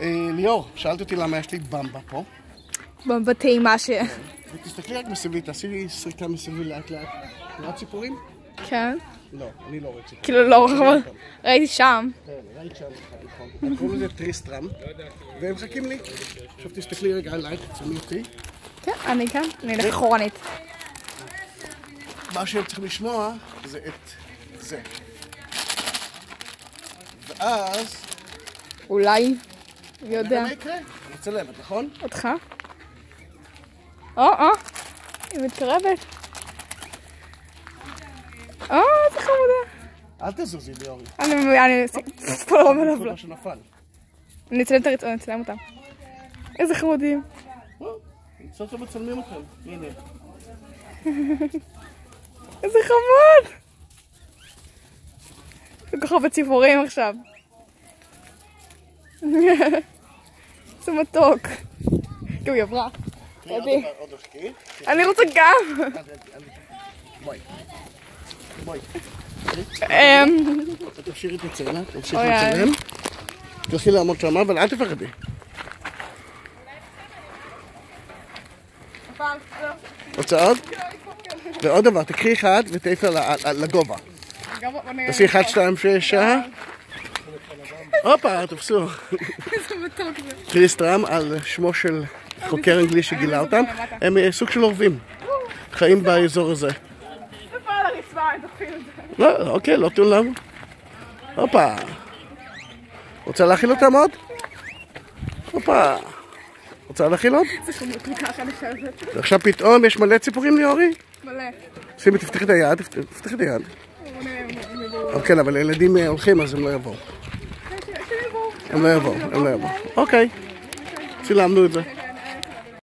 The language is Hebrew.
אה, ליאור, שאלת אותי למה יש לי במבה פה. בטעימה ש... ותסתכלי רק מסביבי, תעשי לי סריקה מסביבי לאט לאט. רואה ציפורים? כן. לא, אני לא רואה ציפורים. כאילו לא, אבל ראיתי שם. כן, ראית שם, נכון. קוראים לזה טריסטרם, והם מחכים לי. עכשיו תסתכלי רגע עליי, תצלמי אותי. כן, אני כאן. אני אלך אחורנית. מה שהם צריכים לשמוע זה את זה. ואז, אולי, יודע יודע. מה יקרה? אני מצלמת, נכון? אותך? או, או, היא מתקרבת. או, איזה חמודה. אל תזוזי ליאורי. אני, אני, פה לא. מה שנפל. אני אצלם את הרצון, אני אצלם אותם. איזה חמודים. סוף סוף מצלמים אתכם. הנה. איזה חמוד! כל כך הרבה ציפורים עכשיו. איזה מתוק. היא עברה. עוד תראי. דבר, עוד חכי. אני רוצה גם. בואי. בואי. אמ, תשאירי את הצלע, תמשיכי לצלם. תלכי לעמוד שמה, אבל אל תפחדי. רוצה עוד? ועוד דבר, תקחי אחד על- לגובה. תעשי אחד, שתיים, שש, שעה. הופה, תפסו. איזה מתוק זה. טריסטרם על שמו של חוקר אנגלי שגילה אותם. הם אה, סוג של עורבים. חיים באזור הזה. איפה על הרצפה, הם דוחפים את זה. לא, אוקיי, לא טעון לנו. הופה. רוצה להאכיל אותם עוד? הופה. רוצה להאכיל עוד? זה חמוד כל כך, אני חייבת. ועכשיו פתאום יש מלא ציפורים ליאורי? מלא. שימי, תפתחי את היד, תפת- תפתחי את היד. כן, אבל הילדים אה, הולכים אז הם לא יבואו. הם לא יבואו, הם לא